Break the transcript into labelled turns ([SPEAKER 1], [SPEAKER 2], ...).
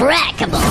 [SPEAKER 1] trackable.